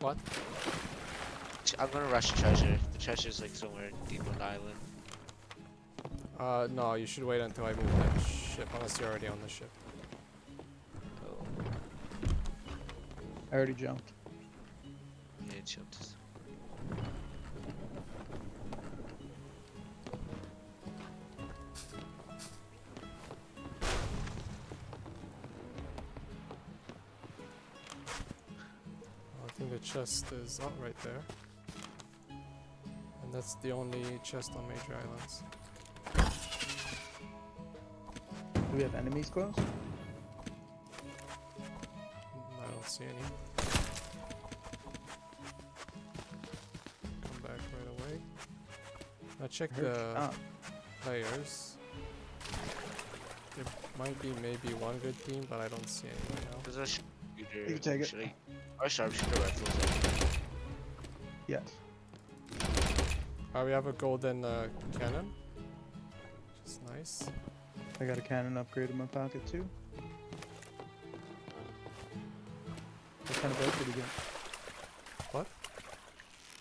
What? I'm gonna rush the treasure. The treasure's like somewhere deep on the island. Uh, no, you should wait until I move that ship, unless you're already on the ship. Oh, I already jumped. yeah, it jumped. Chest is out right there. And that's the only chest on major islands. Do we have enemies close? I don't see any. Come back right away. Now check I the shot. players. There might be maybe one good team, but I don't see any right now. There's a sharpshooter. You can take it. actually. Or sharpshooter. Yes. Uh, we have a golden uh, cannon. Which is nice. I got a cannon upgrade in my pocket too. What kind of boat did we get? What?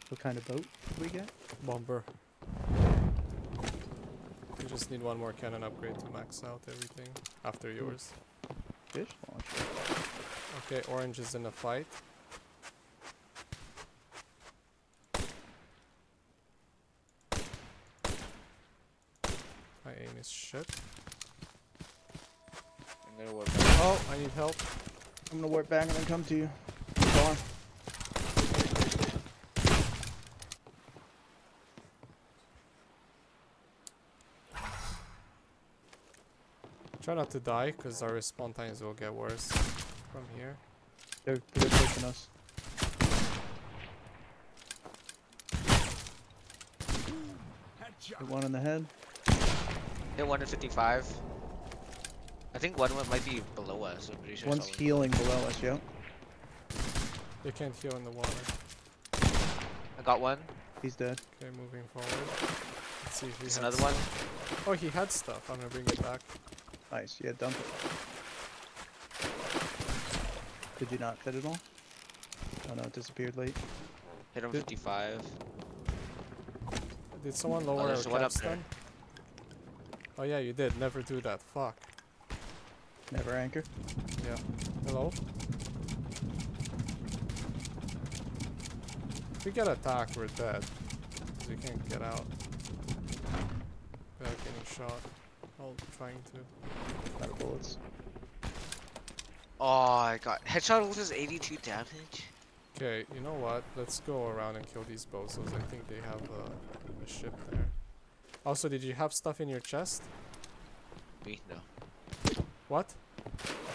What kind of boat did we get? Bomber. We just need one more cannon upgrade to max out everything after yours. Fish launcher. Okay, orange is in a fight. My aim is shit. I'm gonna work Oh, I need help. I'm gonna warp back and then come to you. Far. Try not to die, because our respawn times will get worse from here. They're, they're pushing us. Hit one in the head. Hit one at 55. I think one wa- might be below us. I'm pretty sure. One's healing below us, yeah. They can't heal in the water. I got one. He's dead. Okay, moving forward. Let's see if he There's had another one. stuff. Oh, he had stuff. I'm gonna bring it back. Nice, yeah, dump it. Did you not fit it all? Oh no, it disappeared late. Hit him Good. 55. Did someone lower oh, our there's one up there. capstan? Oh yeah, you did. Never do that. Fuck. Never anchor. Yeah. Hello? If we get attacked, we're dead. 'Cause we can't get out. Without getting shot. While trying to. Out of bullets. Oh, I got headshot loses 82 damage. Okay, you know what? Let's go around and kill these bozos. I think they have uh, a ship there. Also, did you have stuff in your chest? Me, no. What?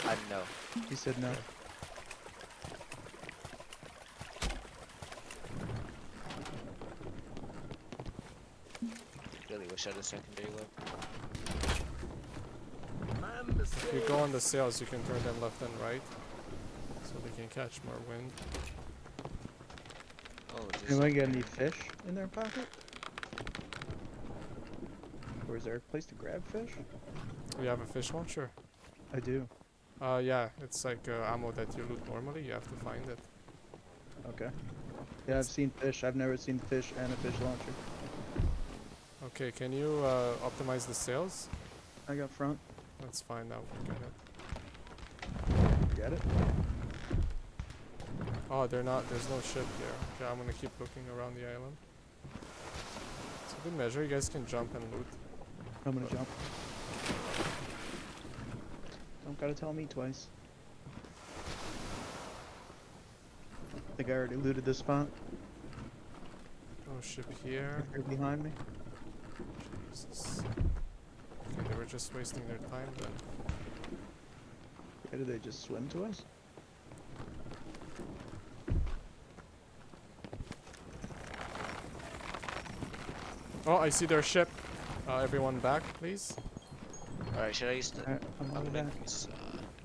I know. He said no. Really wish I had a secondary weapon. If you go on the sails, you can turn them left and right. So they can catch more wind. Oh, just Anybody got any fish in their pocket? Or is there a place to grab fish? We have a fish launcher. I do. Uh, yeah, it's like uh, ammo that you loot normally. You have to find it. Okay. Yeah, I've seen fish. I've never seen fish and a fish launcher. Okay, can you uh, optimize the sails? I got front. That's fine now. Forget it. Get it? Oh, they're not. There's no ship here. Okay, I'm gonna keep looking around the island. It's a good measure. You guys can jump and loot. I'm gonna jump. Don't gotta tell me twice. I think I already looted this spot. Oh, ship here. They're behind me. Jesus. Okay, they were just wasting their time then. Why did they just swim to us? Oh, I see their ship. Uh, everyone back, please. Alright, should I use the. Alright, I'm I'm going gonna back. use. Uh,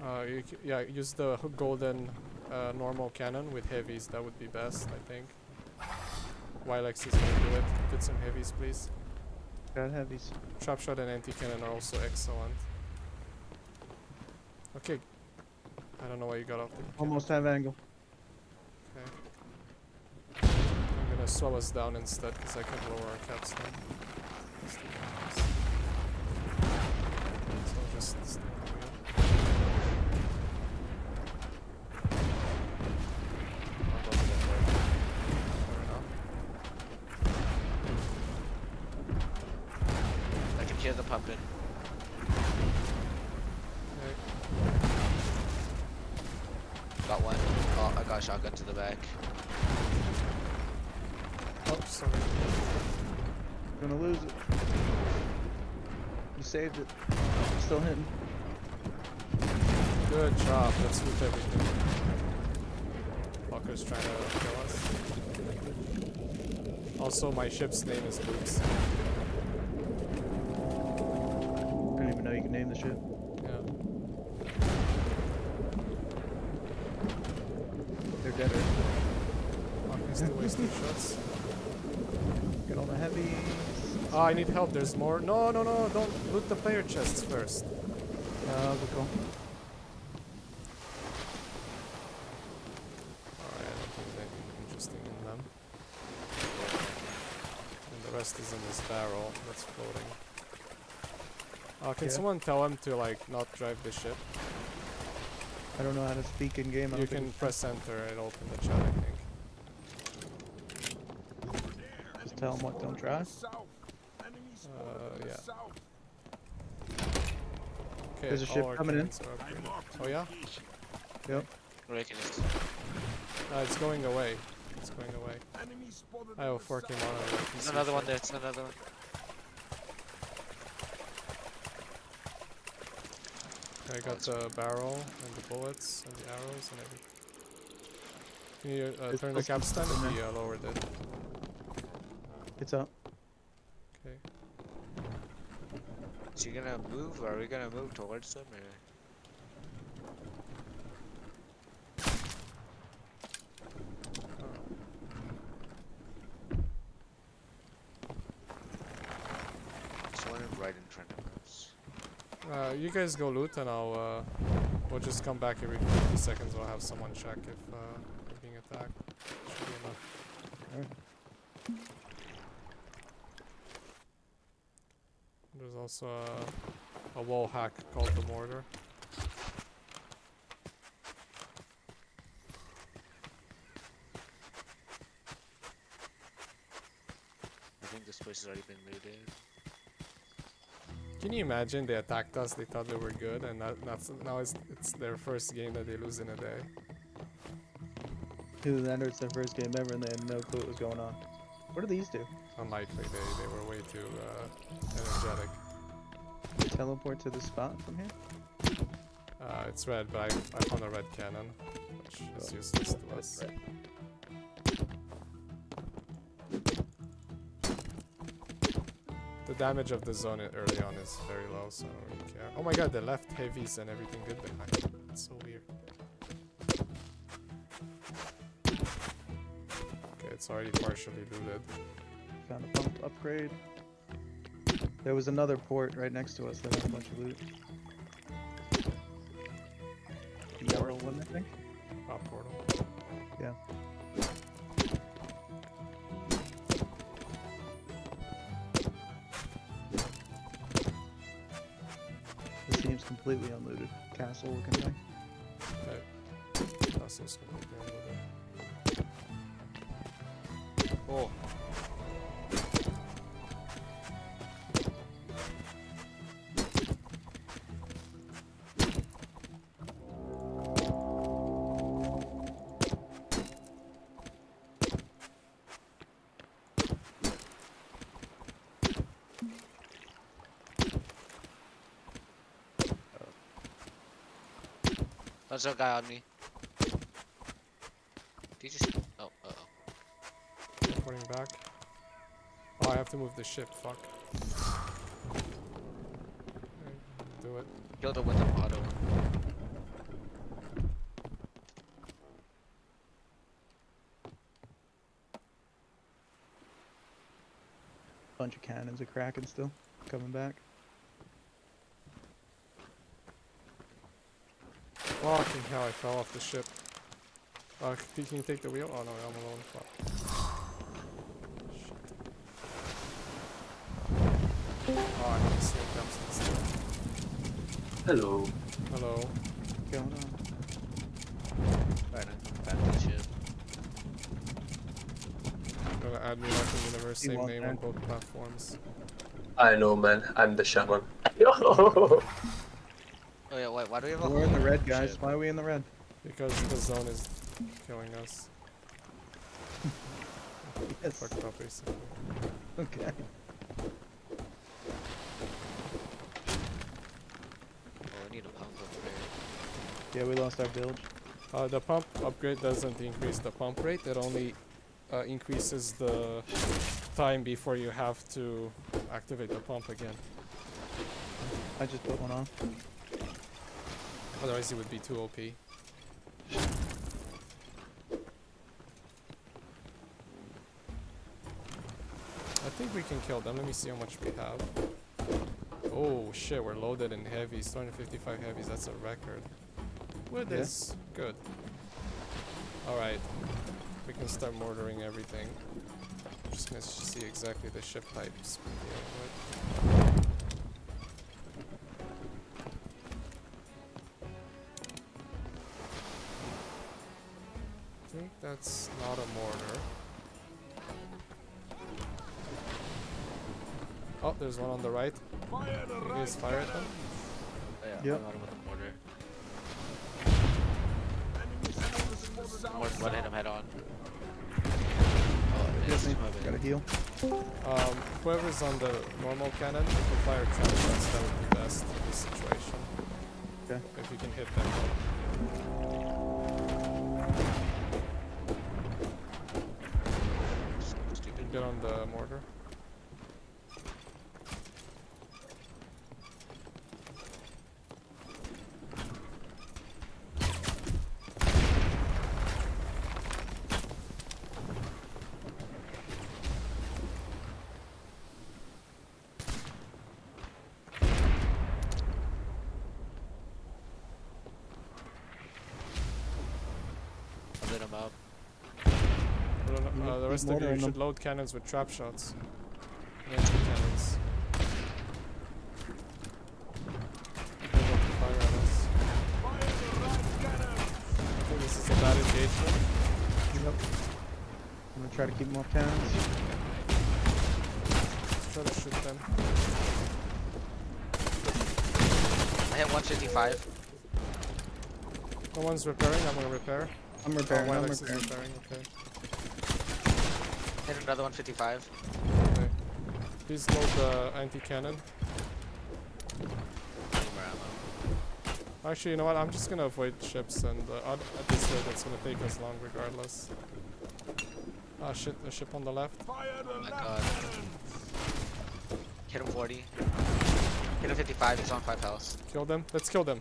Uh, you, c- yeah, use the golden uh, normal cannon with heavies. That would be best, I think. Wilex is gonna do it. Get some heavies, please. Got heavies. Trap shot and anti cannon are also excellent. Okay. I don't know why you got off the. Almost have angle. Okay. I'm gonna slow us down instead, because I can lower our capstan. Hear the. Okay. Got one. Oh, I got a shotgun to the back. Oh, sorry. Gonna lose it. You saved it. Still hitting. Good job. Let's loot everything. Fucker's trying to kill us. Also, my ship's name is Luke's. I didn't even know you could name the ship. Yeah. They're dead. Right? Fucking still wasting shots. Get all the heavies. Oh, I need help. There's more. No, no, no. Don't loot the player chests first. Uh, we'll go. Alright, I don't think there's anything interesting in them. And the rest is in this barrel that's floating. Uh, can Yeah. someone tell him to like not drive the ship? I don't know how to speak in game. I You can press enter and open the chat, I think. Just tell them what don't drive. Yeah. Okay, There's a ship coming in. cannons are upgraded. Oh yeah? Raking it. Uh, it's going away. It's going away. I have 4k mana. on my There's another one ship. there. It's another one. I got the barrel and the bullets and the arrows and everything. Can you uh, turn the still capstan some if in you uh, lowered it? It's up. Okay. Is he gonna move? Or are we gonna move towards them? Or? There's one right in front of us. Uh, you guys go loot and I'll uh, we'll just come back every 50 seconds. I'll have someone check if uh, we're being attacked. Should be enough. Alright. There's a, a wall hack called the mortar. I think this place has already been looted. Can you imagine they attacked us? They thought they were good, and that, that's now it's it's their first game that they lose in a day. Who then it's their first game ever and they had no clue what was going on. What do these do? Unlikely, they they were way too uh, energetic. Teleport to the spot from here? Uh, it's red, but I, I found a red cannon, which is Oh, useless to us. The damage of the zone early on is very low, so I don't really care. Oh my god, they left heavies and everything good behind. It's so weird. Okay, it's already partially looted. Found a pump upgrade. There was another port right next to us that had a bunch of loot. The Yellow one, I think. Pop portal. Yeah. This seems completely unlooted. Castle looking thing. Okay. That's also completely unlooted. Oh, there's a guy on me. Did you just? Oh, uh oh. Reporting back. Oh, I have to move the ship. Fuck. Do it. Killed him with an auto. Bunch of cannons are cracking still. Coming back. Fucking hell, I fell off the ship. Uh, can you take the wheel? Oh no, I'm alone. Fuck. Oh, I need to see what comes Hello. Hello. What's going on? Right, I'm back to add me like the universe, same name on both platforms. I know, man. I'm the shaman. Oh yeah, wait, why do we have a We're in the red, guys. ship? Why are we in the red? Because the zone is killing us. Yes. Fucked up basically. Okay. Oh, we need a pump upgrade. Yeah, we lost our village. Uh, the pump upgrade doesn't increase the pump rate, it only uh, increases the time before you have to activate the pump again. I just put one on. Otherwise it would be too OP. I think we can kill them. Let me see how much we have. Oh shit, we're loaded in heavies. 255 heavies, that's a record. With Yeah. this, good. Alright, we can start mortaring everything. I'm just gonna see exactly the ship types not a mortar. Oh, there's one on the right. You guys fire at them? Oh, yeah, Yep. I'm with a mortar. One, one hit him head on. Oh, Yes, is. me. my bad. Gotta heal. Um, whoever's on the normal cannon, if you fire trap shots, that would be best in this situation. Okay. If you can hit them. Get on the mortar. I lit him up. I don't know- You the keep rest of you mortaring should load cannons with trap shots. Range cannons. They're about to fire at us. I think this is a bad engagement. Yep. I'm gonna try to keep them off cannons. Let's try to shoot them. I hit 155. No one's repairing, I'm gonna repair. I'm Oh, repairing. I'm repairing. repairing, okay. Hit another 155. Okay. Please load the anti-cannon. Need more ammo. Actually, you know what? I'm just gonna avoid ships and uh, at at this rate it's gonna take us long regardless. Ah shit, a ship on the left. Oh my god. Hit him 40. Hit him 55. He's on 5 health. Kill them. Let's kill them.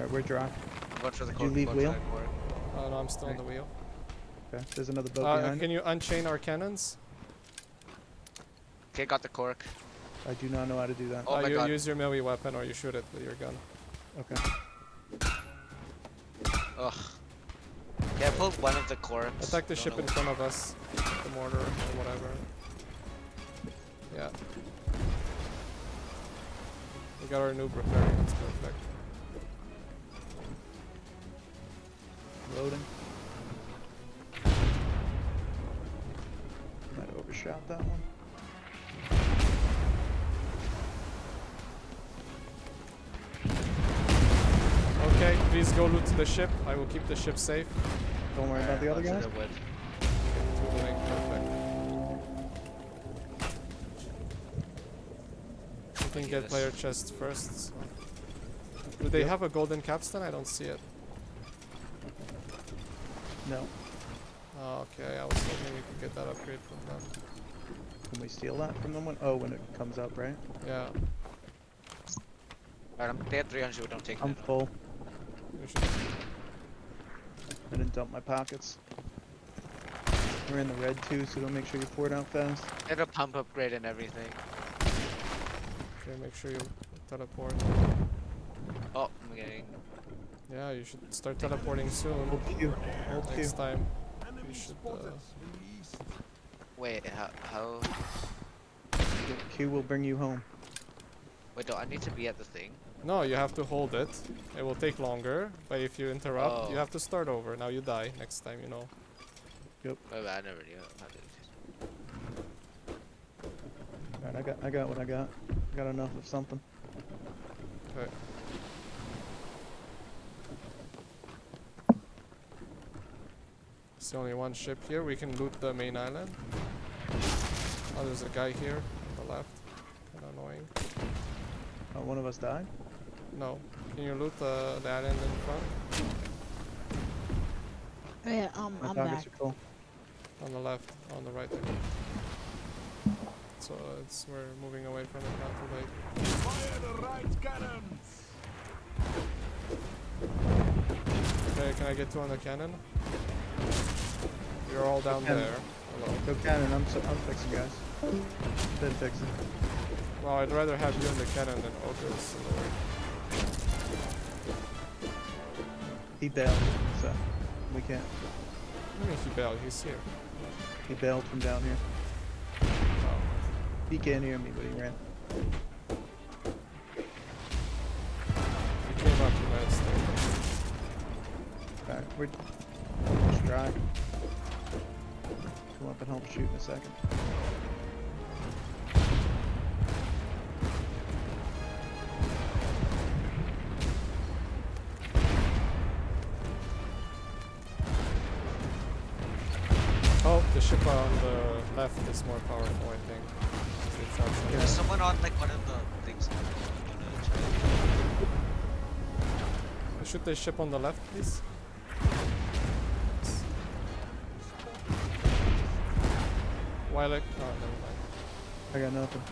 Alright, we're dry. I'm going for the Did you leave wheel? that cork. Uh, no, I'm still on the wheel. Okay. There's another boat Uh, behind. can you unchain our cannons? Okay, got the cork. I do not know how to do that. Oh uh, my you God. use your melee weapon or you shoot it with your gun. Okay. Ugh. Okay, I pulled one of the corks. Attack the Don't ship in front of us. The mortar or whatever. Yeah. We got our noob repairing. It's perfect. Loading. Might have overshot that one. Okay, please go loot the ship. I will keep the ship safe. Don't worry about the other Alright, guys. onto the wood. You can get player chest first. so. Do they Yep. have a golden capstan? I don't see it. No. Oh, okay, I was hoping we could get that upgrade from them. Can we steal that from them? When, oh, when it comes up, right? Yeah, Alright, I'm, they had 300, we don't take I'm that. full. we should. I didn't dump my pockets. We're in the red too, so don't make sure you pour it out fast. They had a pump upgrade and everything. Okay, make sure you teleport. Oh, I'm getting. Yeah, you should start teleporting soon. Hold Q. Hold Q. Next time. you should. Uh, Wait, how, how? Q will bring you home. Wait, do I need to be at the thing? no, you have to hold it. It will take longer, but if you interrupt, you Oh. have to start over. Now you die next time, you know. Wait, wait, I never knew how to. Alright, I got I got what I got. I got enough of something. Okay. It's only one ship here. We can loot the main island. Oh, there's a guy here on the left. Kinda annoying. Oh, one of us died? No. Can you loot the, the island in front? Yeah, um, My I'm pockets back. are. On the left, on the right. there. So it's we're moving away from it, not too late. Fire the right cannons! Okay, can I get two on the cannon? You're all down Cannon. there. Hello. Go cannon, I'm I'm fixing guys. Dead fixing. Well, I'd rather have you in the cannon than Ogres. He bailed, so we can't. I mean, he bailed. He's here. He bailed from down here. Oh. He can't hear me, but he ran. He came up, you might stay. Alright, we're just dry. Come up and help shoot in a second. Oh, the ship on the left is more powerful, I think. It's the attraction. There's someone on like one of the things. I'm. Shoot the ship on the left, please. Wileck. Oh, never mind. I got nothing.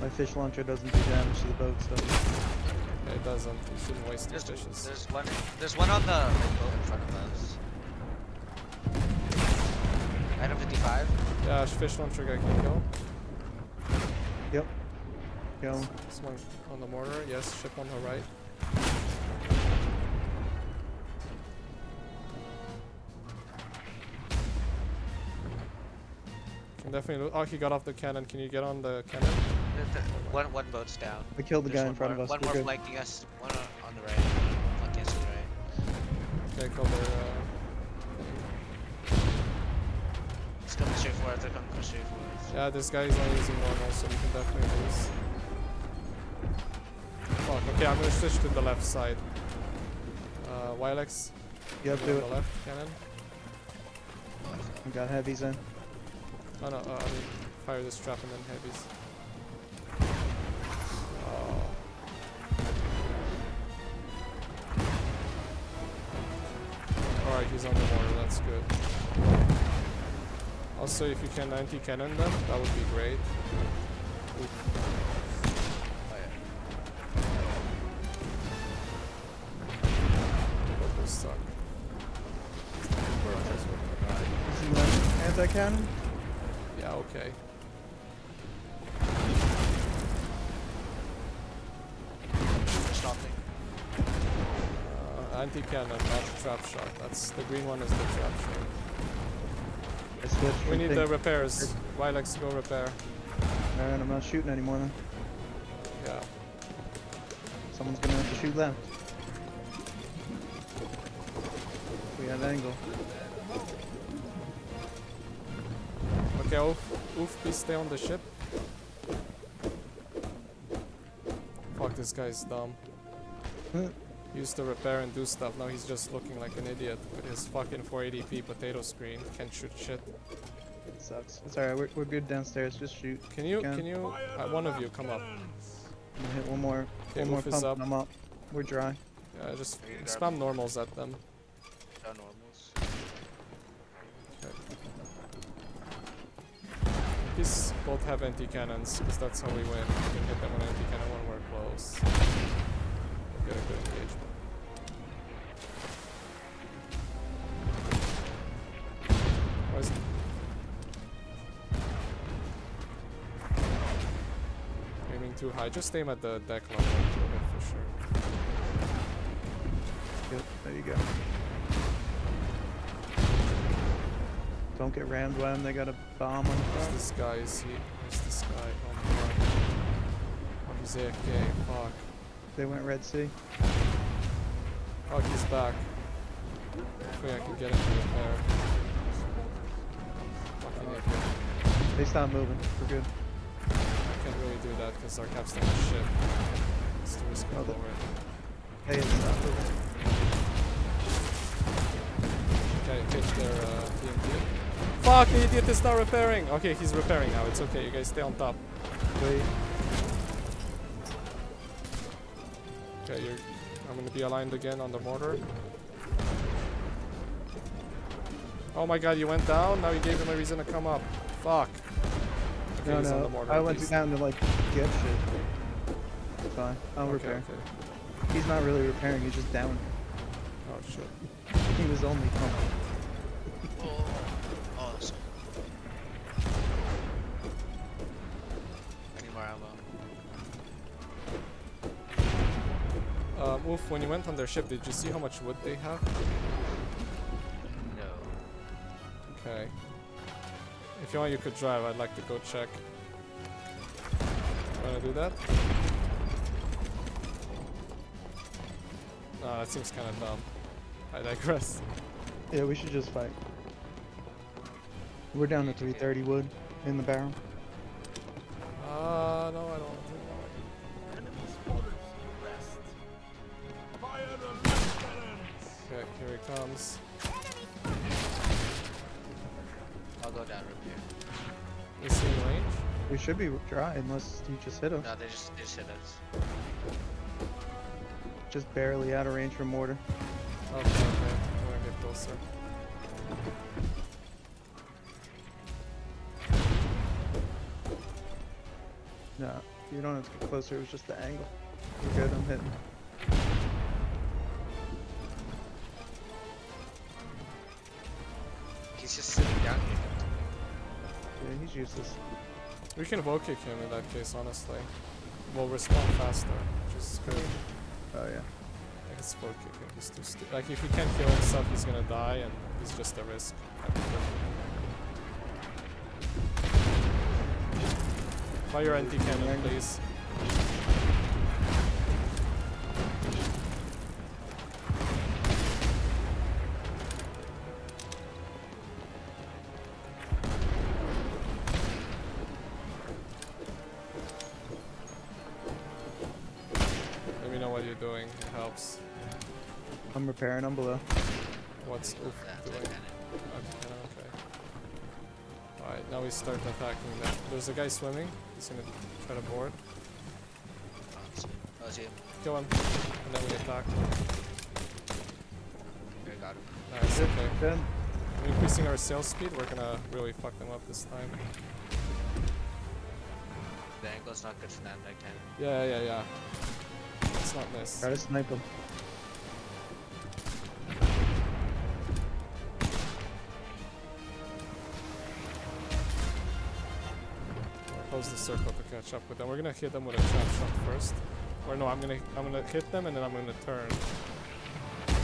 My fish launcher doesn't do damage to the boats, does it? It doesn't. You shouldn't waste your There's, fishes. there's one. There's one on the like, boat in front of us. Item 55. Yeah, fish launcher guy can go. Yep. Go. This one on the mortar. Yes, ship on the right. Definitely. Lo- oh, he got off the cannon. Can you get on the cannon? The- the- One, one boat's down. We killed the There's guy in front more, of us. One We're more good. flanking us. One on, on the right. Flanking us to the right. Okay, cover. Uh, It's coming straight for us. They're coming straight for us. yeah, this guy is not using normal, so we can definitely lose. Fuck. Okay, I'm gonna switch to the left side. Uh, Wilex. Yep, on do the left cannon. We got heavies in. Oh no, uh, I mean, fire this trap and then heavies. Oh. Alright, he's on the mortar, that's good. Also, if you can anti-cannon them, that would be great. Oh green one is the trap shot. I switched We need pink- the repairs. Wilex, go repair. Alright, I'm not shooting anymore then. Yeah. Someone's gonna have to shoot left. We have angle. Okay, Oof, Oof, please stay on the ship. Fuck, this guy's dumb. Hmm. Huh. Used to repair and do stuff, now he's just looking like an idiot with his fucking 480p potato screen. Can't shoot shit. It sucks. It's alright, we're, we're good downstairs. Just shoot. Can you, Can. can you, uh, one of you come up. I'm gonna hit one more. Okay, one more pump up. I'm up. We're dry. Yeah, just Are spam normals at them. Down normals. These both have anti-cannons, because that's how we win. We can hit them with anti-cannon when we're close. We'll get a good engagement. Why is Aiming too high. Just aim at the deck level. For sure. Good. There you go. Don't get rammed by them. They got a bomb on the Where's this guy? Is he? Where's this guy? Oh my god. Oh, he's AFK. Fuck. They went Red Sea. Oh, he's back. Hopefully I can get him to repair. Fucking idiot. They stopped moving. We're good. I can't really do that because our capstan is shit. It's too risky to lower the- it. Hey, it stopped moving. Okay, hit their uh, TNT. Fuck, the idiot is not repairing! Okay, he's repairing now. It's okay, you guys stay on top. Wait. Okay, you're. I'm gonna be aligned again on the mortar. Oh my god, you went down? Now you gave him a reason to come up. Fuck. Okay, No, he's on the no. mortar. I went least. down to like get shit. It's fine. I'll Okay, repair. okay. He's not really repairing. He's just down. Oh shit. He was only pumping. Wolf, when you went on their ship, did you see how much wood they have? No. Okay. If you want, you could drive. I'd like to go check. Wanna do that? No, that seems kind of dumb. I digress. Yeah, we should just fight. We're down to 330 wood in the barrel. Should be dry unless you just hit us. No, they just, they just hit us. Just barely out of range from mortar. Okay, okay. I'm gonna get closer. No, you don't have to get closer. It was just the angle. We're good. I'm hitting. He's just sitting down here. Yeah, he's useless. We can vote kick him in that case, honestly. We'll respond faster, which is good. Oh yeah. I guess vote kick him. He's too stu- Like, if he can't kill himself, he's gonna die, and he's just a risk. Fire anti-cannon, please. Know what you're doing. It helps. I'm repairing. I'm below. What's Oof doing? Okay, okay. Alright, now we start attacking them. There's a guy swimming. He's gonna try to board. Oh, it's- oh, it's him. Kill him. And then we attack. Okay, got him. Nice, okay. Good. We're increasing our sail speed. We're gonna really fuck them up this time. The angle's not good for that night cannon. Yeah, yeah, yeah. Let's not miss. Try to snipe him. Close the circle to catch up with them. We're gonna hit them with a trap shot first. Or no, I'm gonna I'm gonna hit them and then I'm gonna turn.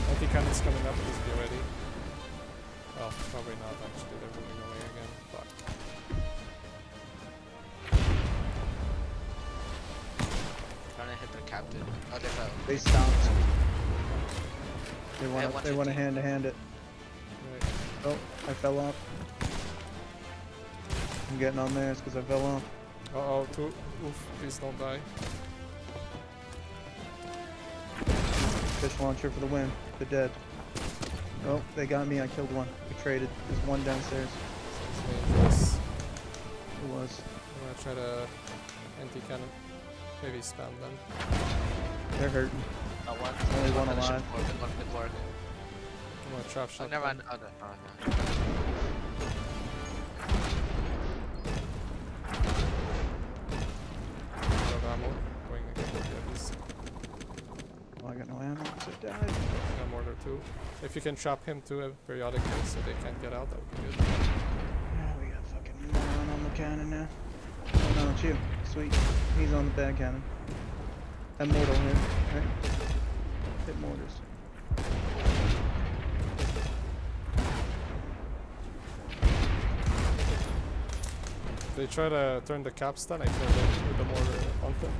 Anti-cannon's coming up, please be ready. Oh, probably not actually, they're moving away again. Fuck. To hit their captain. Oh, they fell. They stopped. They want to. one They want to hand to hand it. Right. Oh, I fell off. I'm getting on theirs because I fell off. Uh oh, two. Oof, please don't die. Fish launcher for the win. They're dead. Oh, they got me. I killed one. We traded. There's one downstairs. Sounds. It was. I'm gonna try to anti-cannon. Maybe spam them. They're hurting. Oh, one. Only one on alive. fork and one in. I'm gonna trap Oh, shot never mind. Oh, no. Oh, no. Ammo. Going again with the heavies. Oh, I got no ammo. So I died. Got mortar too. If you can trap him too uh, periodically so they can't get out, that would be good. Yeah, we got fucking moron on the cannon now at you. Sweet. He's on the bad cannon. That mortar here, him. Right? Hit mortars. They try to turn the capstan, I turned with the mortar on them.